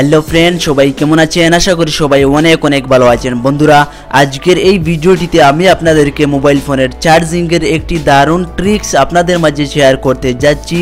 Hello friend সবাই কেমন আছেন? আশা করি সবাই অনেক অনেক ভালো আছেন। বন্ধুরা, আজকের এই ভিডিওটিতে আমি আপনাদেরকে মোবাইল ফোনের চার্জিংয়ের একটি দারুণ ট্রিক্স আপনাদের মাঝে শেয়ার করতে যাচ্ছি।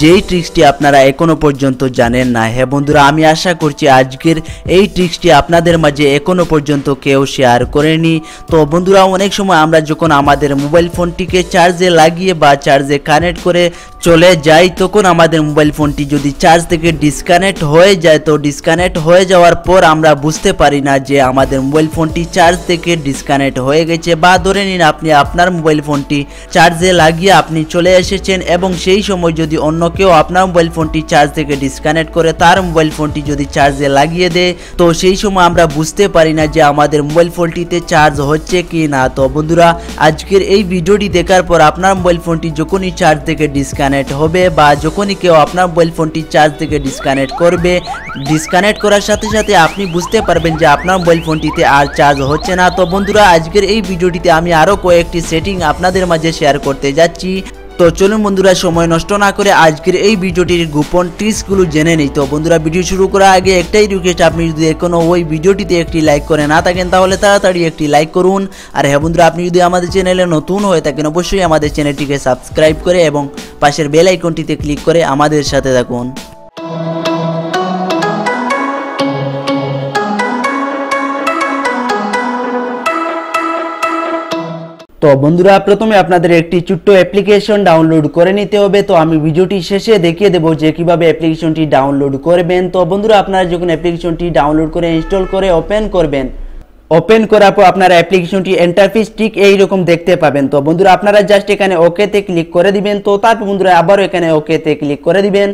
যেই ট্রিক্সটি আপনারা এখনও পর্যন্ত জানেন না হ্যাঁ বন্ধুরা, আমি আশা করছি আজকের এই ট্রিক্সটি আপনাদের মাঝে এখনও পর্যন্ত কেউ শেয়ার করেনি। তো বন্ধুরা, অনেক সময় আমরা যখন আমাদের মোবাইল ফোনটিকে চার্জে লাগিয়ে বা চার্জে কানেক্ট করে চলে যাই, তখন আমাদের মোবাইল ফোনটি যদি চার্জ থেকে ডিসকানেক্ট হয়ে যায়, তো ডিসকানেক্ট হয়ে যাওয়ার পর আমরা বুঝতে পারি না যে আমাদের মোবাইল ফোনটি চার্জ থেকে ডিসকানেক্ট হয়ে গেছে বা ধরে নিন আপনি আপনার মোবাইল ফোনটি চার্জে লাগিয়ে আপনি চলে এসেছেন এবং সেই সময় যদি অন্য কেউ আপনার মোবাইল ফোনটি চার্জ থেকে ডিসকানেক্ট করে তার মোবাইল ফোনটি যদি চার্জে লাগিয়ে দেয়, তো সেই সময় আমরা বুঝতে পারি না যে আমাদের মোবাইল ফোনটিতে চার্জ হচ্ছে কি না। তো বন্ধুরা, আজকের এই ভিডিওটি দেখার পর আপনার মোবাইল ফোনটি যখনই চার্জ থেকে ডিসকানেক্ট হবে বা যখনই কেউ আপনার মোবাইল ফোনটি চার্জ থেকে ডিসকানেক্ট করবে ডিসকানেক্ট করার সাথে সাথে আপনি বুঝতে পারবেন যে আপনার মোবাইল ফোনটিতে আর চার্জ হচ্ছে না। তো বন্ধুরা, আজকের এই ভিডিওটিতে আমি আরও কয়েকটি সেটিং আপনাদের মাঝে শেয়ার করতে যাচ্ছি। তো চলুন বন্ধুরা, সময় নষ্ট না করে আজকের এই ভিডিওটির গোপন ট্রিক্সগুলো জেনে নিই। তো বন্ধুরা, ভিডিও শুরু করার আগে একটাই রিকোয়েস্ট আপনি যদি এখনও ওই ভিডিওটিতে একটি লাইক করে না থাকেন, তাহলে তাড়াতাড়ি একটি লাইক করুন। আর হ্যাঁ বন্ধুরা, আপনি যদি আমাদের চ্যানেলে নতুন হয়ে থাকেন, অবশ্যই আমাদের চ্যানেলটিকে সাবস্ক্রাইব করে এবং পাশের বেল আইকনটিতে ক্লিক করে আমাদের সাথে থাকুন। তো বন্ধুরা, প্রথমে আপনাদের একটি ছোট্ট অ্যাপ্লিকেশন ডাউনলোড করে নিতে হবে। তো আমি ভিডিওটি শেষে দেখিয়ে দেবো যে কীভাবে অ্যাপ্লিকেশনটি ডাউনলোড করবেন। তো বন্ধুরা, আপনারা যখন অ্যাপ্লিকেশনটি ডাউনলোড করে ইনস্টল করে ওপেন করবেন ওপেন করার পর আপনারা অ্যাপ্লিকেশনটি এন্টারফেস ঠিক এইরকম দেখতে পাবেন। তো বন্ধুরা, আপনারা জাস্ট এখানে ওকেতে ক্লিক করে দিবেন। তো তারপর বন্ধুরা, আবারও এখানে ওকেতে ক্লিক করে দিবেন।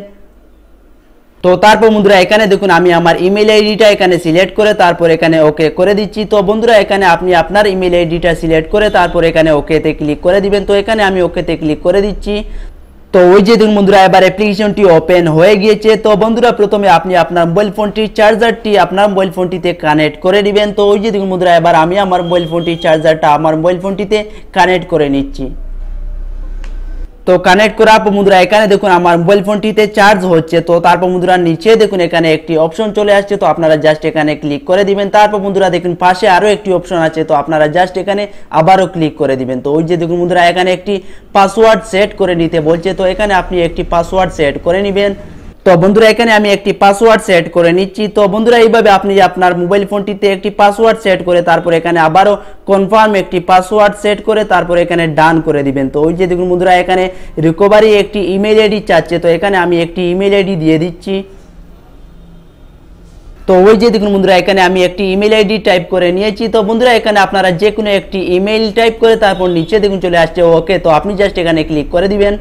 তো তারপর বন্ধুরা, এখানে দেখুন আমি আমার ইমেল আইডিটা এখানে সিলেক্ট করে তারপর এখানে ওকে করে দিচ্ছি। তো বন্ধুরা, এখানে আপনি আপনার ইমেল আইডিটা সিলেক্ট করে তারপর এখানে ওকেতে ক্লিক করে দিবেন। তো এখানে আমি ওকেতে ক্লিক করে দিচ্ছি। তো ওই যে দেখুন বন্ধুরা, এবার অ্যাপ্লিকেশনটি ওপেন হয়ে গিয়েছে। তো বন্ধুরা, প্রথমে আপনি আপনার মোবাইল ফোনটির চার্জারটি আপনার মোবাইল ফোনটিতে কানেক্ট করে দিবেন। তো ওই যে দেখুন বন্ধুরা, এবার আমি আমার মোবাইল ফোনটির চার্জারটা আমার মোবাইল ফোনটিতে কানেক্ট করে নিচ্ছি। তো কানেক্ট করার পর বন্ধুরা, এখানে দেখুন আমার মোবাইল ফোনটিতে চার্জ হচ্ছে। তো তারপর বন্ধুরা, নিচে দেখুন এখানে একটি অপশন চলে আসছে। তো আপনারা জাস্ট এখানে ক্লিক করে দিবেন। তারপর বন্ধুরা, দেখুন পাশে আরও একটি অপশন আছে। তো আপনারা জাস্ট এখানে আবারও ক্লিক করে দিবেন। তো ওই যে দেখুন বন্ধুরা, এখানে একটি পাসওয়ার্ড সেট করে নিতে বলছে। তো এখানে আপনি একটি পাসওয়ার্ড সেট করে নেবেন। তো বন্ধুরা, এখানে আমি একটি পাসওয়ার্ড সেট করে নিচ্ছি। তো বন্ধুরা, এইভাবে আপনি আপনার মোবাইল ফোনটিতে একটি পাসওয়ার্ড সেট করে, তারপর এখানে আবারও কনফার্ম একটি পাসওয়ার্ড সেট করে, তারপর এখানে ডান করে দিবেন। তো ওই যে দেখুন বন্ধুরা, এখানে রিকভারি একটি ইমেল আইডি চাচ্ছে। তো এখানে আমি একটি ইমেল আইডি দিয়ে দিচ্ছি। তো ওই যে দেখুন বন্ধুরা, এখানে আমি একটি ইমেল আইডি টাইপ করে নিয়েছি। তো বন্ধুরা, এখানে আপনারা যে কোনো একটি ইমেল টাইপ করে, তারপর নিচে দেখুন চলে আসছে, ওকে। তো আপনি জাস্ট এখানে ক্লিক করে দিবেন।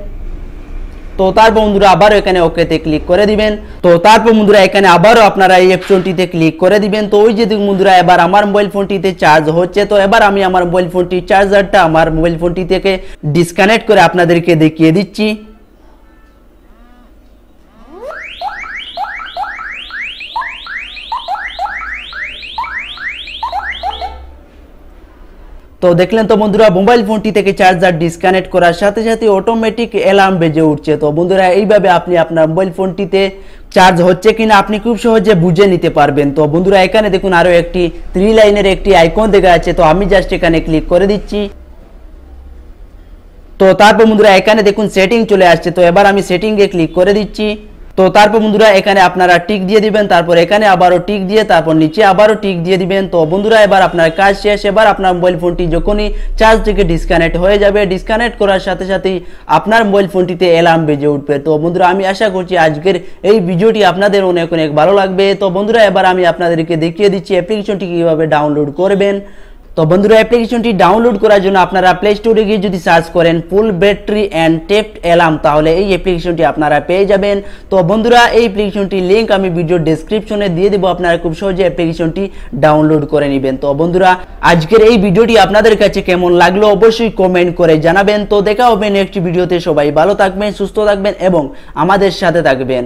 তো তারপর বন্ধুরা আবারও এখানে ওকেতে ক্লিক করে দিবেন। তো তারপর বন্ধুরা এখানে আবারও আপনারা এই অপশনটিতে ক্লিক করে দিবেন। তো ওই যে বন্ধুরা, এবার আমার মোবাইল ফোনটিতে চার্জ হচ্ছে। তো এবার আমি আমার মোবাইল ফোনটির চার্জারটা আমার মোবাইল ফোনটি থেকে ডিসকানেক্ট করে আপনাদেরকে দেখিয়ে দিচ্ছি। তো দেখলেন তো বন্ধুরা মোবাইল ফোনটি থেকে চার্জার ডিসকানেক্ট করার সাথে সাথে অটোমেটিক অ্যালার্ম বেজে উঠছে। তো বন্ধুরা, এইভাবে আপনি আপনার মোবাইল ফোনটিতে চার্জ হচ্ছে কিনা আপনি খুব সহজে বুঝে নিতে পারবেন। তো বন্ধুরা, এখানে দেখুন আরও একটি থ্রি লাইনের একটি আইকন দেখা যাচ্ছে। তো আমি জাস্ট এখানে ক্লিক করে দিচ্ছি। তো তারপর বন্ধুরা, এখানে দেখুন সেটিং চলে আসছে। তো এবার আমি সেটিংয়ে ক্লিক করে দিচ্ছি। তো তারপর বন্ধুরা, এখানে আপনারা টিক দিয়ে দিবেন, তারপর এখানে আবারও টিক দিয়ে, তারপর নিচে আবারও টিক দিয়ে দিবেন। তো বন্ধুরা, এবার আপনার কাজ শেষ, এবার আপনার মোবাইল ফোনটি যখনই চার্জ থেকে ডিসকানেক্ট হয়ে যাবে ডিসকানেক্ট করার সাথে সাথেই আপনার মোবাইল ফোনটিতে অ্যালার্ম বেজে উঠবে। তো বন্ধুরা, আমি আশা করছি আজকের এই ভিডিওটি আপনাদের অনেক অনেক ভালো লাগবে। তো বন্ধুরা, এবার আমি আপনাদেরকে দেখিয়ে দিচ্ছি অ্যাপ্লিকেশনটি কীভাবে ডাউনলোড করবেন। তো বন্ধুরা অ্যাপ্লিকেশনটি ডাউনলোড করার জন্য আপনারা প্লে স্টোরে গিয়ে যদি সার্চ করেন full battery and theft alarm তাহলে এই অ্যাপ্লিকেশনটি আপনারা পেয়ে যাবেন। তো বন্ধুরা, এই অ্যাপ্লিকেশনটির লিঙ্ক আমি ভিডিও ডেসক্রিপশনে দিয়ে দেবো, আপনারা খুব সহজে অ্যাপ্লিকেশনটি ডাউনলোড করে নেবেন। তো বন্ধুরা, আজকের এই ভিডিওটি আপনাদের কাছে কেমন লাগল অবশ্যই কমেন্ট করে জানাবেন। তো দেখা হবে নেক্সট ভিডিওতে সবাই ভালো থাকবেন, সুস্থ থাকবেন এবং আমাদের সাথে থাকবেন।